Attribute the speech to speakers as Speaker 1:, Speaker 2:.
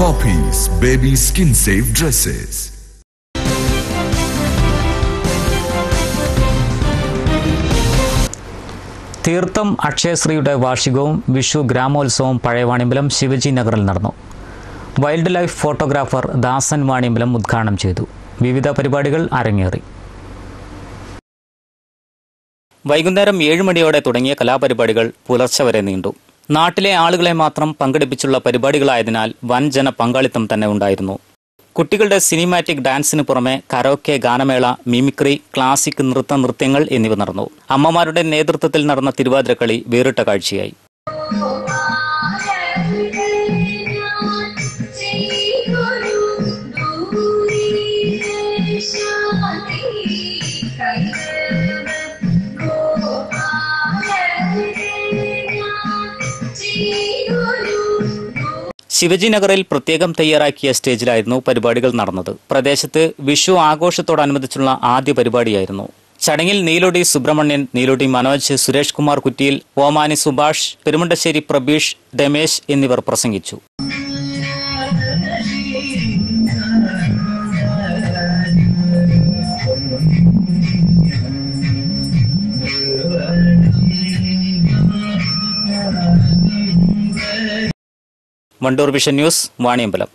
Speaker 1: Poppies Baby Skin Safe Dresses.
Speaker 2: തീർത്ഥം അക്ഷയശ്രീയുടെ വാർഷികവും വിഷു ഗ്രാമോത്സവവും പഴയവാണിമ്പലം ശിവജി നഗറിൽ നടന്നു. Wildlife photographer Dasan Vanimbalam ഉദ്ഘാടനം ചെയ്തു. വിവിധ പരിപാടികൾ അരങ്ങേറി. വൈകുന്നേരം ഏഴ് മണിയോടെ തുടങ്ങിയ കലാപരിപാടികൾ പുലർച്ചെ വരെ നീണ്ടു. നാട്ടിലെ ആളുകളെ മാത്രം പങ്കെടുപ്പിച്ചുള്ള പരിപാടികളായതിനാൽ വൻ ജന പങ്കാളിത്തം തന്നെ ഉണ്ടായിരുന്നു. കുട്ടികളുടെ സിനിമാറ്റിക് ഡാൻസിന് പുറമെ കരോക്കെ ഗാനമേള മിമിക്രി ക്ലാസിക് നൃത്ത നൃത്യങ്ങൾ എന്നിവ നടന്നു. അമ്മമാരുടെ നേതൃത്വത്തിൽ നടന്ന തിരുവാതിരക്കളി വേറിട്ട കാഴ്ചയായി. ശിവജി നഗറിൽ പ്രത്യേകം തയ്യാറാക്കിയ സ്റ്റേജിലായിരുന്നു പരിപാടികൾ നടന്നത്. പ്രദേശത്ത് വിഷു ആഘോഷത്തോടനുബന്ധിച്ചുള്ള ആദ്യ പരിപാടിയായിരുന്നു. ചടങ്ങിൽ നീലോടി സുബ്രഹ്മണ്യൻ നീലോടി മനോജ് സുരേഷ് കുമാർ കുറ്റിയിൽ ഓമാനി സുഭാഷ് പെരുമുണ്ടശ്ശേരി പ്രബീഷ് രമേശ് എന്നിവർ പ്രസംഗിച്ചു. Wandoor vision news Vaniyambalam.